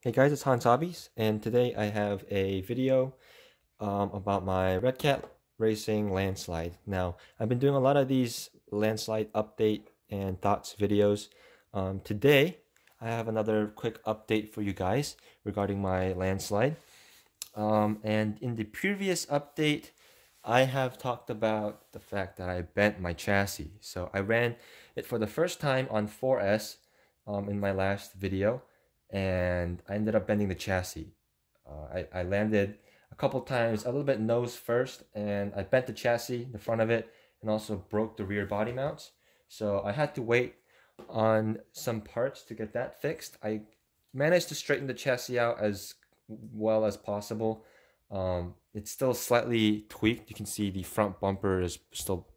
Hey guys, it's Hans Hobbies, and today I have a video um, about my Redcat Racing landslide. Now, I've been doing a lot of these landslide update and thoughts videos. Um, today, I have another quick update for you guys regarding my landslide. Um, and in the previous update, I have talked about the fact that I bent my chassis. So I ran it for the first time on 4S um, in my last video and I ended up bending the chassis. Uh, I, I landed a couple times, a little bit nose first, and I bent the chassis, the front of it, and also broke the rear body mounts. So I had to wait on some parts to get that fixed. I managed to straighten the chassis out as well as possible. Um, it's still slightly tweaked. You can see the front bumper is still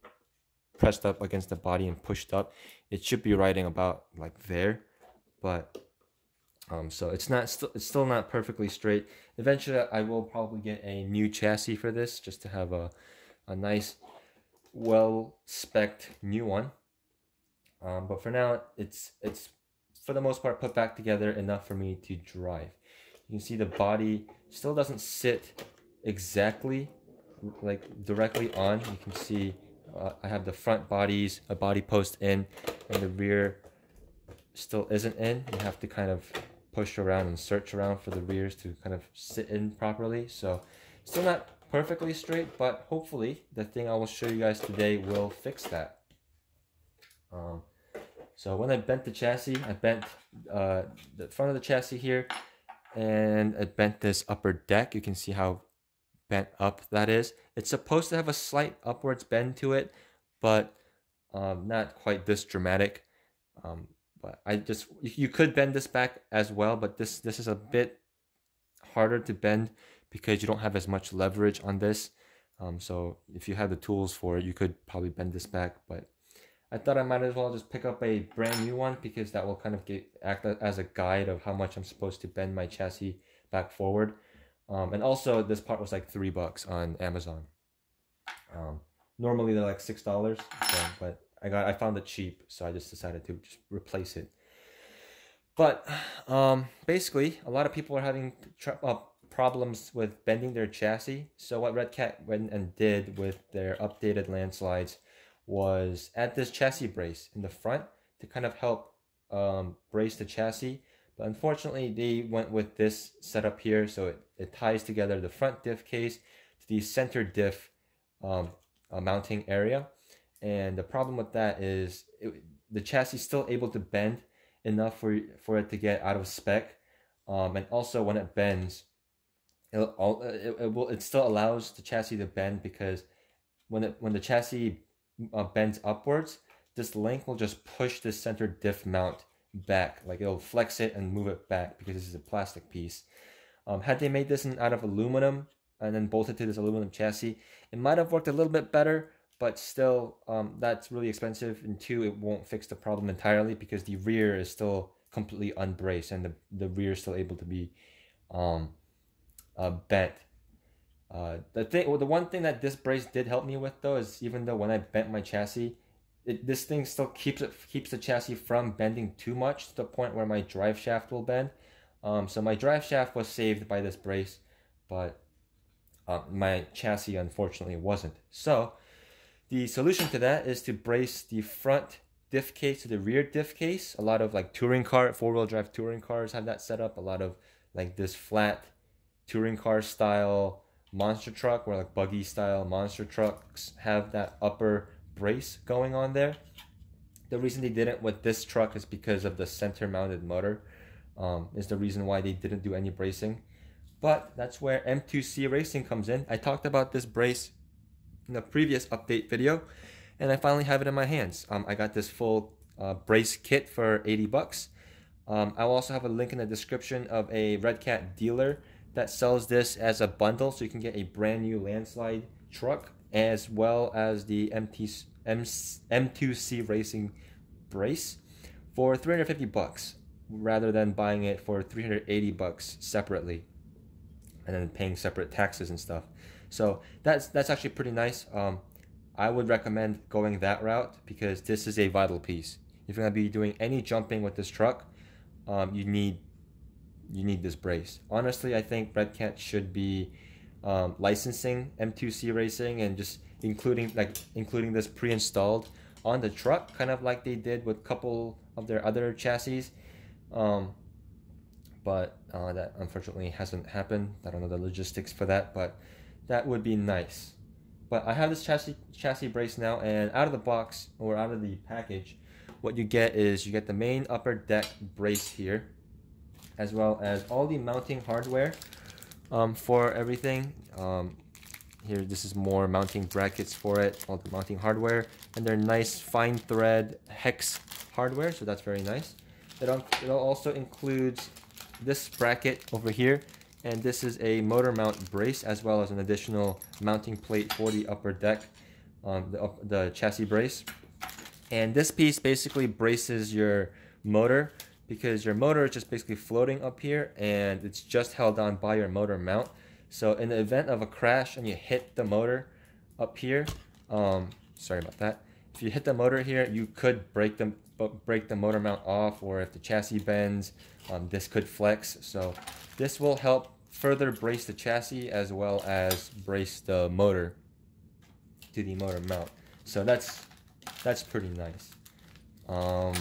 pressed up against the body and pushed up. It should be riding about like there, but um, so it's not still it's still not perfectly straight. Eventually, I will probably get a new chassis for this just to have a a nice, well spec'd new one. Um, but for now, it's it's for the most part put back together enough for me to drive. You can see the body still doesn't sit exactly like directly on. You can see uh, I have the front bodies, a body post in, and the rear still isn't in. You have to kind of push around and search around for the rears to kind of sit in properly. So still not perfectly straight, but hopefully the thing I will show you guys today will fix that. Um, so when I bent the chassis, I bent uh, the front of the chassis here and I bent this upper deck. You can see how bent up that is. It's supposed to have a slight upwards bend to it, but um, not quite this dramatic. Um, but I just you could bend this back as well, but this this is a bit harder to bend because you don't have as much leverage on this. Um, so if you have the tools for it, you could probably bend this back. But I thought I might as well just pick up a brand new one because that will kind of get act as a guide of how much I'm supposed to bend my chassis back forward. Um, and also this part was like three bucks on Amazon. Um, normally they're like six dollars, so, but I got I found it cheap, so I just decided to just replace it. But um, basically, a lot of people are having uh, problems with bending their chassis. So what Redcat went and did with their updated landslides was add this chassis brace in the front to kind of help um, brace the chassis. But unfortunately, they went with this setup here, so it, it ties together the front diff case to the center diff um, uh, mounting area. And the problem with that is it, the chassis is still able to bend enough for for it to get out of spec. Um, and also when it bends, it, it, it will it still allows the chassis to bend because when it when the chassis uh, bends upwards, this link will just push the center diff mount back. Like it'll flex it and move it back because this is a plastic piece. Um, had they made this in, out of aluminum and then bolted to this aluminum chassis, it might have worked a little bit better but still um, that's really expensive. And two it won't fix the problem entirely because the rear is still completely unbraced and the, the rear is still able to be um, uh, bent. Uh, the thing well, the one thing that this brace did help me with though is even though when I bent my chassis it, this thing still keeps it keeps the chassis from bending too much to the point where my drive shaft will bend. Um, so my drive shaft was saved by this brace but uh, my chassis unfortunately wasn't. So the solution to that is to brace the front diff case to the rear diff case. A lot of like touring car, four wheel drive touring cars have that set up. A lot of like this flat touring car style monster truck or like buggy style monster trucks have that upper brace going on there. The reason they didn't with this truck is because of the center mounted motor. Um, is the reason why they didn't do any bracing. But that's where M2C Racing comes in. I talked about this brace in the previous update video, and I finally have it in my hands. Um, I got this full uh, brace kit for 80 bucks. Um, I'll also have a link in the description of a Redcat dealer that sells this as a bundle, so you can get a brand new landslide truck as well as the MT, M, M2C Racing brace for 350 bucks rather than buying it for 380 bucks separately and then paying separate taxes and stuff. So that's that's actually pretty nice. Um, I would recommend going that route because this is a vital piece. If you're gonna be doing any jumping with this truck, um, you need you need this brace. Honestly, I think Redcat should be um, licensing M2C racing and just including like including this pre-installed on the truck, kind of like they did with a couple of their other chassis. Um, but uh, that unfortunately hasn't happened. I don't know the logistics for that, but that would be nice. But I have this chassis chassis brace now, and out of the box or out of the package, what you get is you get the main upper deck brace here, as well as all the mounting hardware um, for everything. Um, here, this is more mounting brackets for it, all the mounting hardware, and they're nice fine thread hex hardware, so that's very nice. It, it also includes this bracket over here, and this is a motor mount brace as well as an additional mounting plate for the upper deck, um, the, the chassis brace. And this piece basically braces your motor because your motor is just basically floating up here and it's just held on by your motor mount. So in the event of a crash and you hit the motor up here, um, sorry about that. If you hit the motor here, you could break the break the motor mount off, or if the chassis bends, um, this could flex. So this will help further brace the chassis as well as brace the motor to the motor mount. So that's that's pretty nice. Um,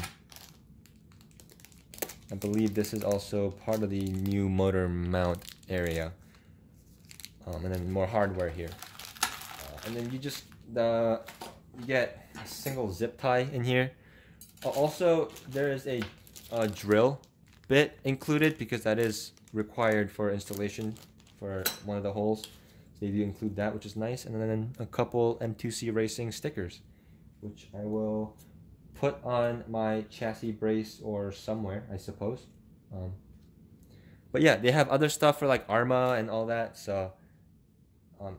I believe this is also part of the new motor mount area. Um, and then more hardware here. Uh, and then you just the you get a single zip tie in here. Uh, also, there is a, a drill bit included because that is required for installation for one of the holes. So you include that, which is nice. And then a couple M2C Racing stickers, which I will put on my chassis brace or somewhere, I suppose. Um, but yeah, they have other stuff for like Arrma and all that. So, um,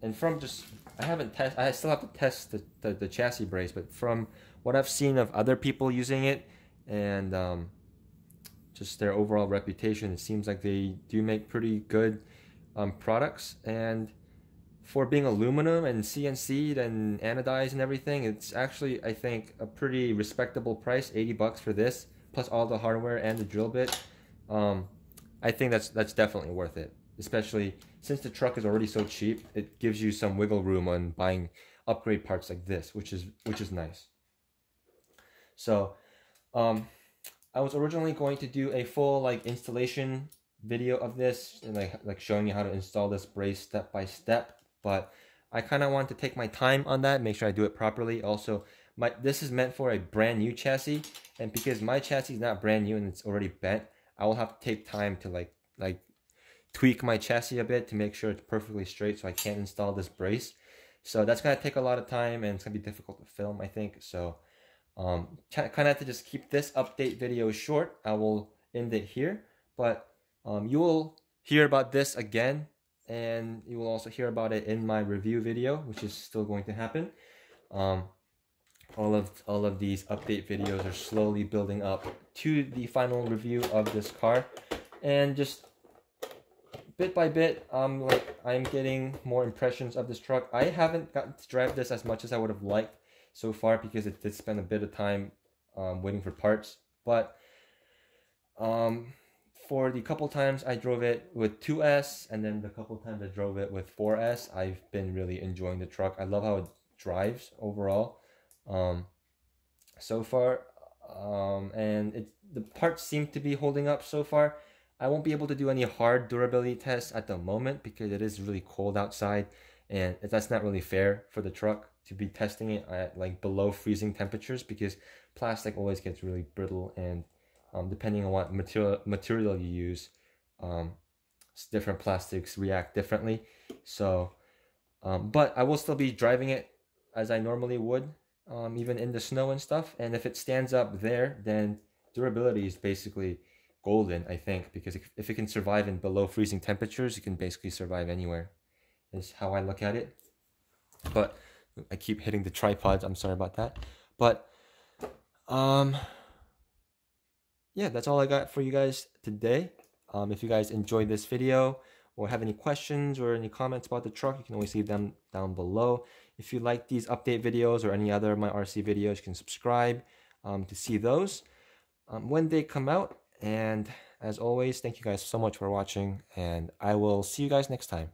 and from just I haven't test. I still have to test the, the, the, chassis brace, but from what I've seen of other people using it, and um, just their overall reputation, it seems like they do make pretty good um, products. And for being aluminum and CNC'd and anodized and everything, it's actually I think a pretty respectable price, 80 bucks for this, plus all the hardware and the drill bit. Um, I think that's that's definitely worth it, especially since the truck is already so cheap. It gives you some wiggle room on buying upgrade parts like this, which is which is nice. So, um, I was originally going to do a full like installation video of this and like like showing you how to install this brace step by step but I kind of want to take my time on that make sure I do it properly also my this is meant for a brand new chassis and because my chassis is not brand new and it's already bent I will have to take time to like like tweak my chassis a bit to make sure it's perfectly straight so I can't install this brace so that's gonna take a lot of time and it's gonna be difficult to film I think so um, kind of have to just keep this update video short. I will end it here, but um, you will hear about this again, and you will also hear about it in my review video, which is still going to happen. Um, all of all of these update videos are slowly building up to the final review of this car, and just bit by bit, um, like I'm getting more impressions of this truck. I haven't gotten to drive this as much as I would have liked so far because it did spend a bit of time um, waiting for parts. But um, for the couple times I drove it with 2S and then the couple times I drove it with 4S, I've been really enjoying the truck. I love how it drives overall. Um, so far, um, and it the parts seem to be holding up so far. I won't be able to do any hard durability tests at the moment because it is really cold outside and that's not really fair for the truck to be testing it at like below freezing temperatures because plastic always gets really brittle and um, depending on what material material you use um, different plastics react differently. So um, but I will still be driving it as I normally would um, even in the snow and stuff. And if it stands up there then durability is basically golden I think because if it can survive in below freezing temperatures it can basically survive anywhere is how I look at it but I keep hitting the tripods. I'm sorry about that. But um yeah, that's all I got for you guys today. Um, if you guys enjoyed this video or have any questions or any comments about the truck, you can always leave them down below. If you like these update videos or any other of my RC videos, you can subscribe um, to see those um, when they come out. And as always, thank you guys so much for watching, and I will see you guys next time.